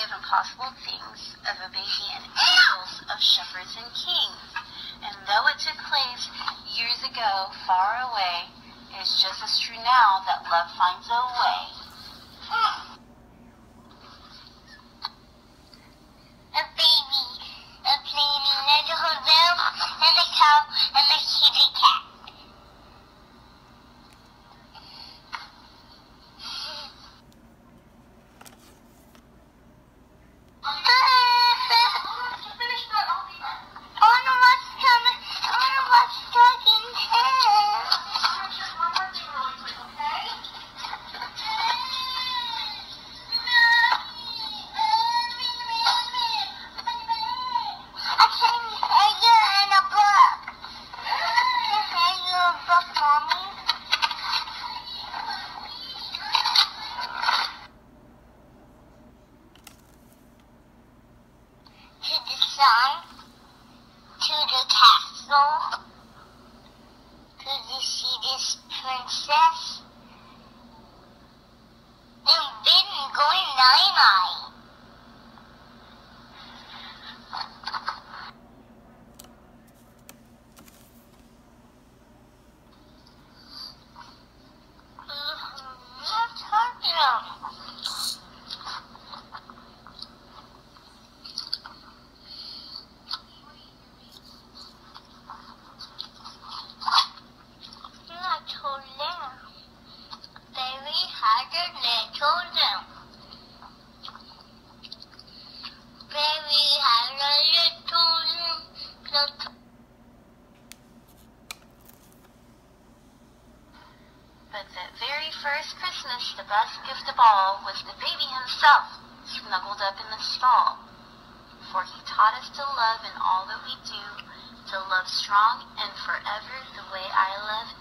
impossible things of a baby and angels of shepherds and kings. And though it took place years ago, far away, it is just as true now that love finds a way. Princess, and then going nine nine. Baby But the very first Christmas, the best gift of all was the baby himself, snuggled up in the stall. For he taught us to love in all that we do, to love strong and forever the way I love